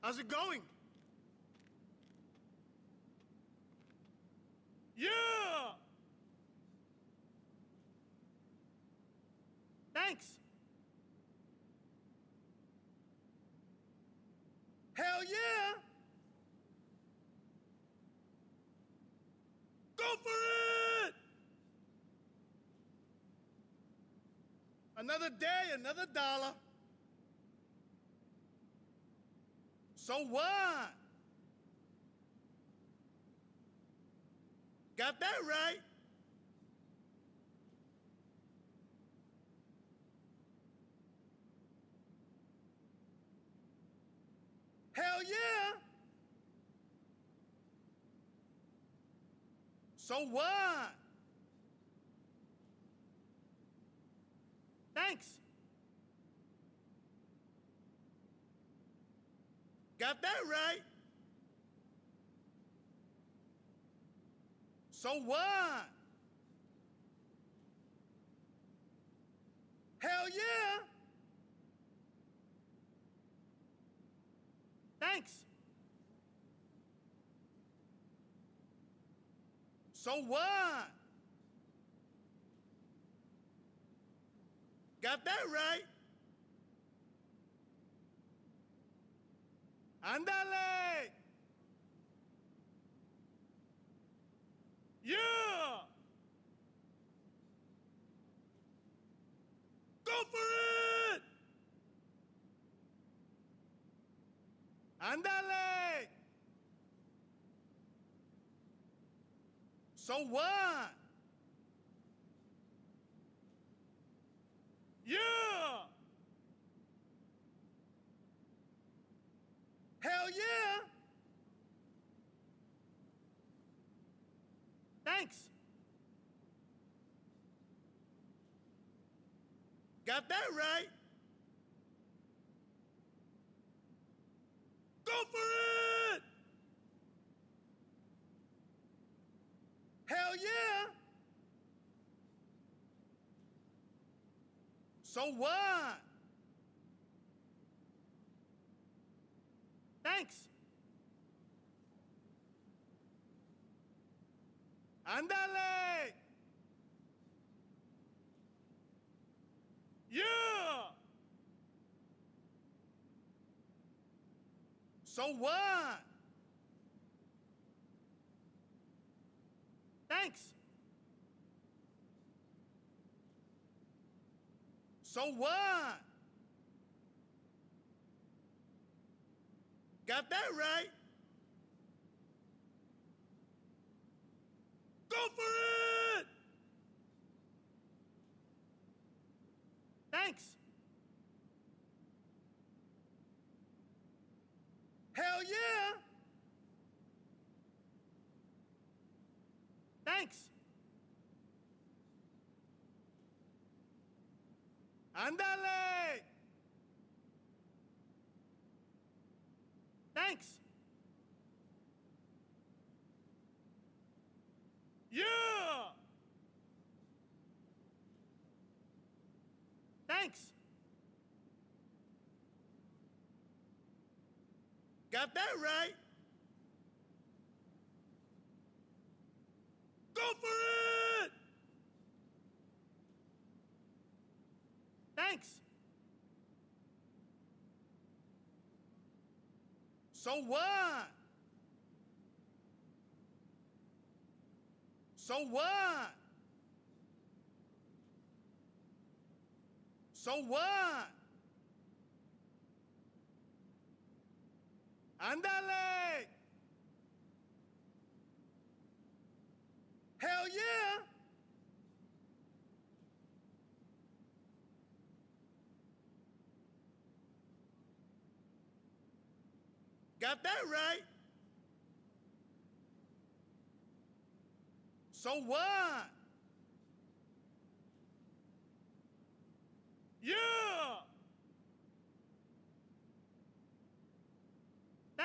How's it going? Yeah! Thanks. Hell yeah! Go for it! Another day, another dollar. So what? Got that right. Hell yeah. So what? Thanks. Got that right. So what? Hell yeah. Thanks. So what? Got that right. Andale. Yeah. Go for it. Andale. So what? Yeah. Hell yeah. Thanks. Got that right. Go for it. Hell yeah. So what? Thanks. Andale. Yeah. So what? Thanks. So what? Got that right. Go for it. Thanks. Hell yeah. Thanks. Andale. Thanks. Yeah. Thanks. Got that right. Go for it. Thanks. So what? So what? So what? Andale. Hell yeah. Got that right. So what?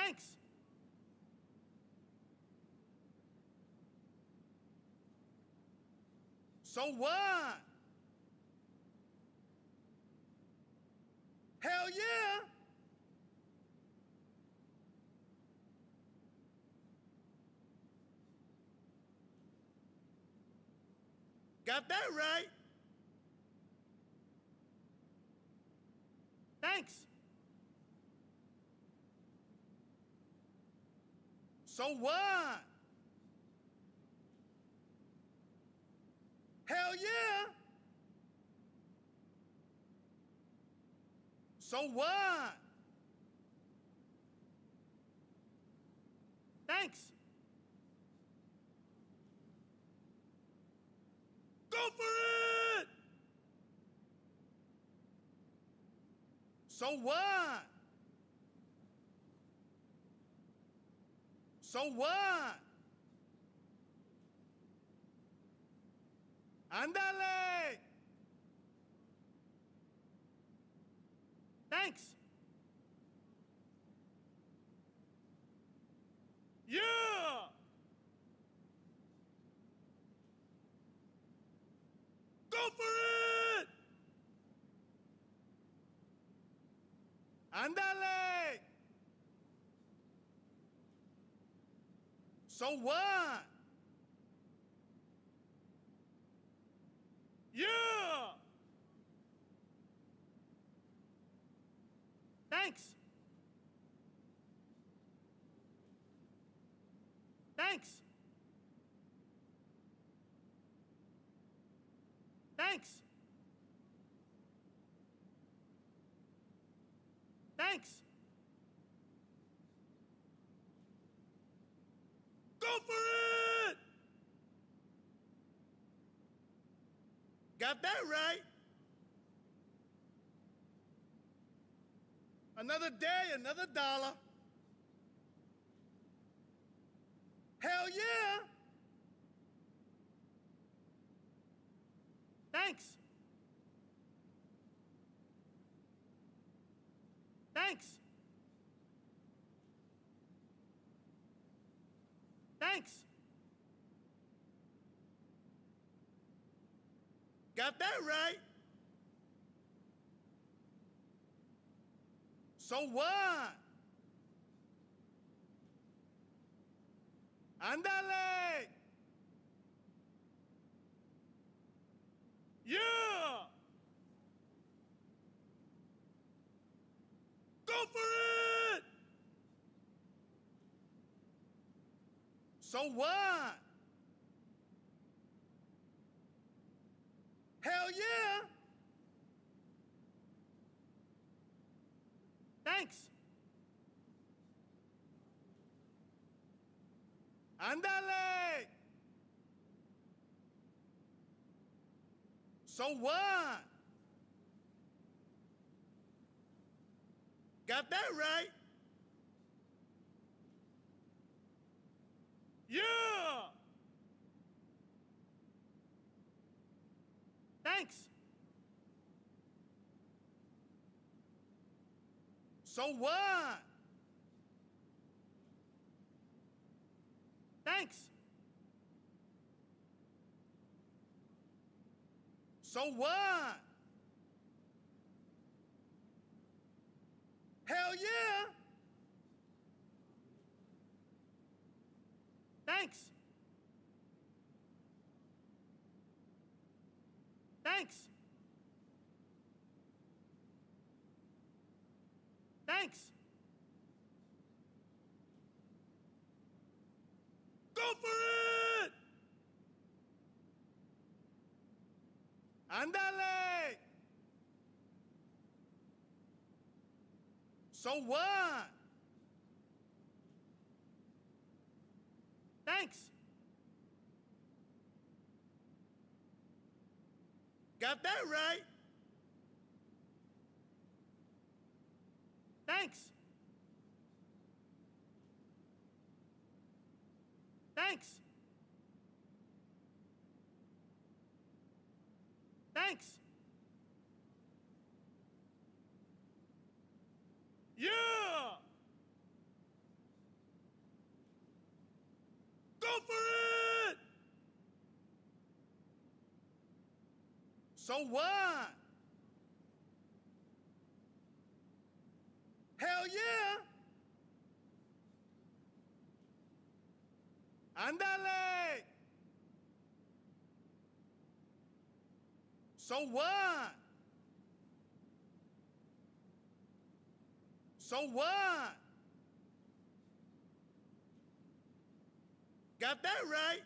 Thanks. So what? Hell yeah! Got that right. Thanks. So what? Hell yeah. So what? Thanks. Go for it! So what? So what? Ándale! Thanks. Yeah! Go for it! Ándale! So what? Yeah! Thanks. Thanks. Thanks. Thanks. Go for it! Got that right. Another day, another dollar. Hell yeah! Thanks. Thanks. Thanks. Got that right. So what? Ándale. Yeah. Go for it. So what? Hell yeah. Thanks. Ándale. So what? Got that right. Yeah. Thanks. So what? Thanks. So what? Hell yeah. Thanks. Thanks. Thanks. Go for it! Ándale! So what? Thanks. Got that right. Thanks. Thanks. Thanks. Yeah. Go for it. So what? Hell yeah. Ándale. So what? So what? Got that right.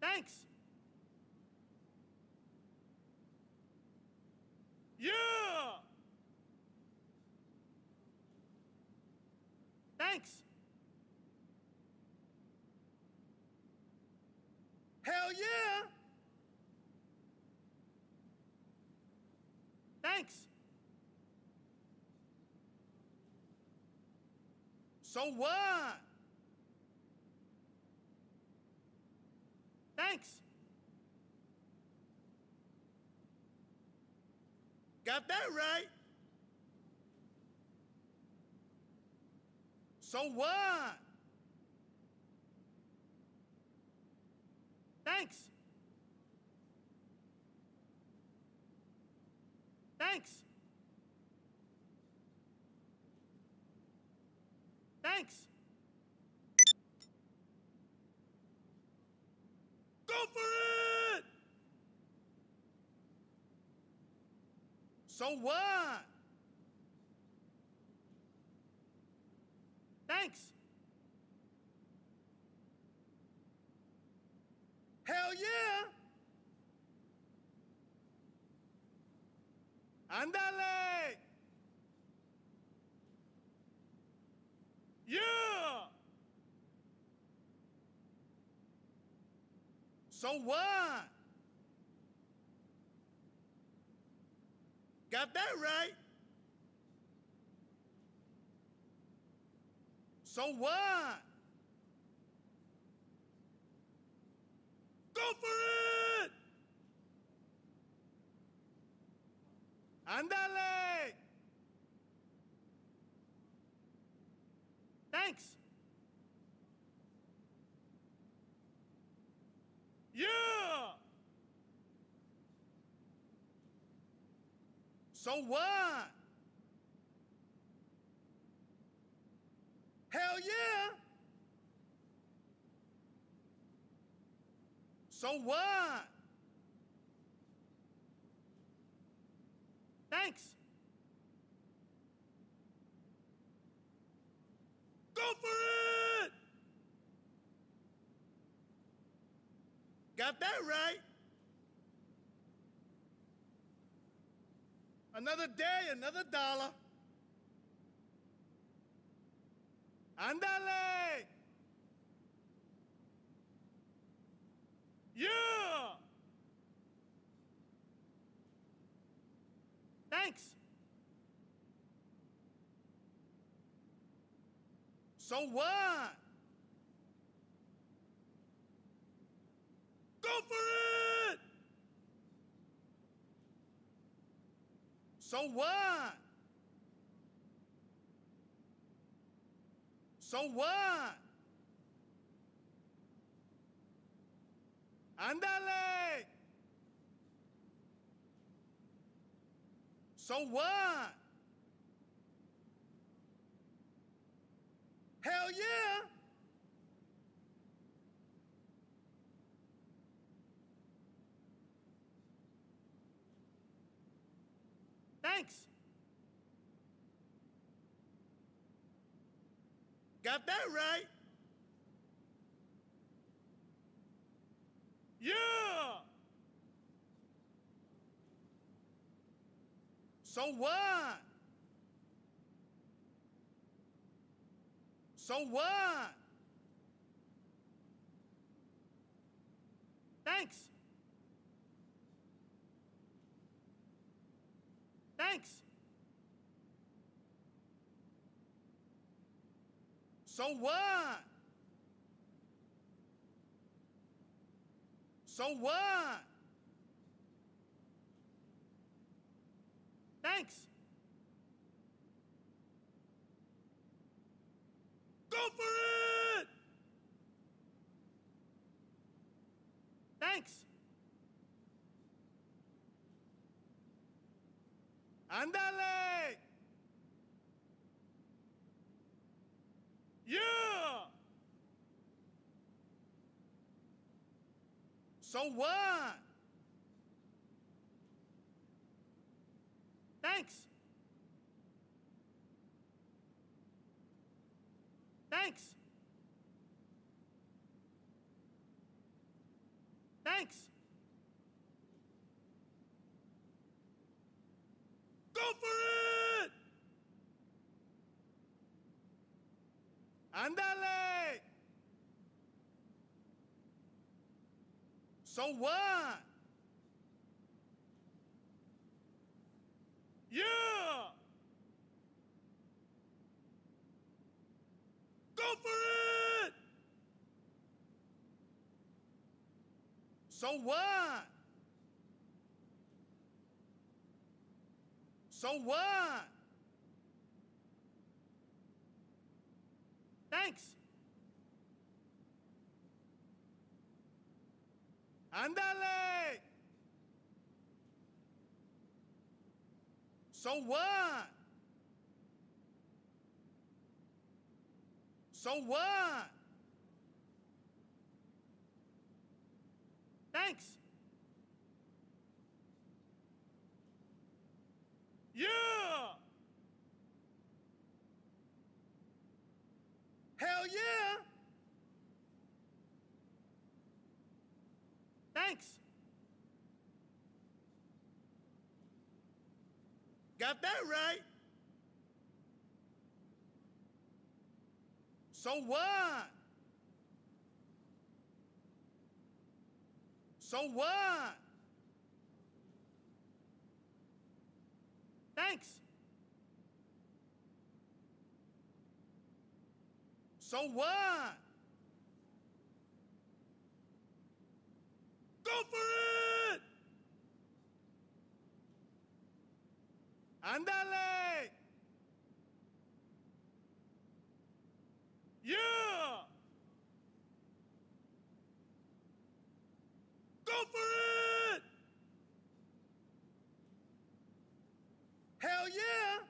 Thanks. Yeah. Thanks. Hell yeah. Thanks. So what? Thanks. Got that right. So what? Thanks. Thanks. Thanks. Go for it! So what? Thanks. Hell yeah! Andale! Yeah! So what? Got that right. So what? Go for it! Andale! Thanks. Yeah! So what? Hell yeah! So what? Thanks. Go for it! Got that right. Another day, another dollar. Andale! Yeah! Thanks. So what? Go for it! So what? So what? Andale! So what? Hell yeah! Thanks. Got that right. Yeah! So what? So what? Thanks. Thanks. So what? So what? Thanks. Go for it! Thanks. Andale! Yeah! So what? Thanks. Thanks. Thanks. Go for it! Andale! So what? Yeah! Go for it! So what? So what? Thanks. Ándale. So what? So what? Thanks. Yeah. Hell yeah. Thanks. Got that right. So what? So what? Thanks. So what? Go for it! Ándale! Yeah! Go for it! Hell yeah!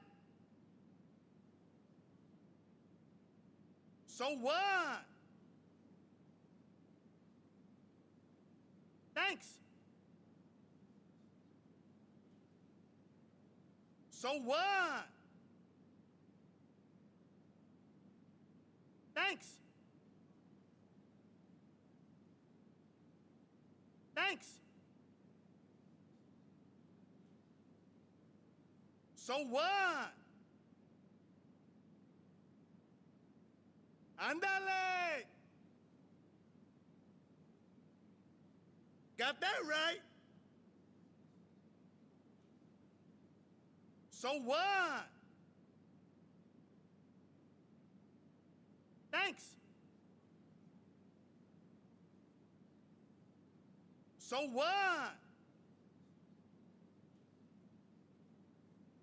So what? Thanks. So what? Thanks. Thanks. So what? Ándale. Got that right. So what? Thanks. So what?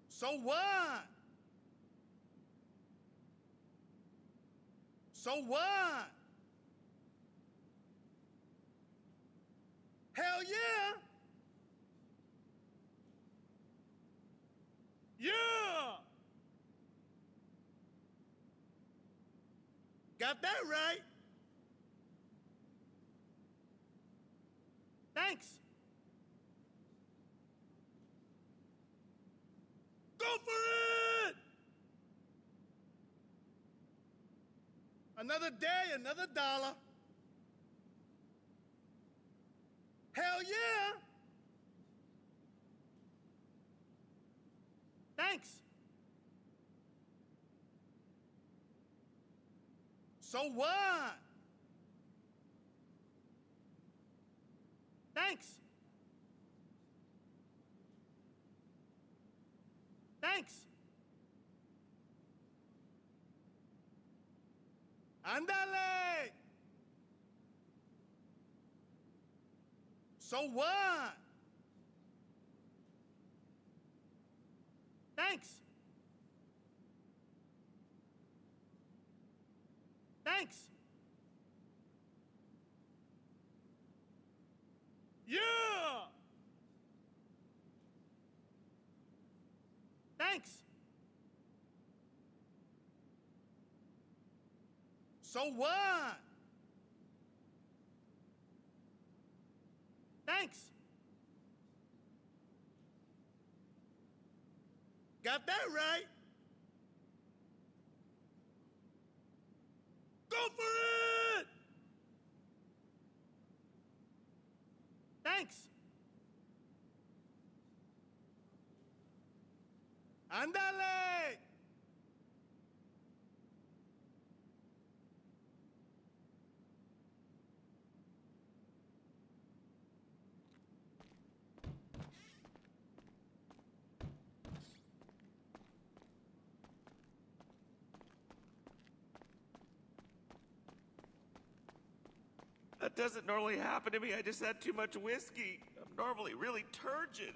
So what? So what? Hell yeah! Yeah! Got that right. Thanks. Go for it! Another day, another dollar. Hell yeah! Thanks. So what? Thanks. Thanks. Ándale. So what? Thanks. Thanks. Yeah. Thanks. So what? Thanks. Got that right. Go for it! Thanks. Andale! That doesn't normally happen to me. I just had too much whiskey. I'm normally really turgid.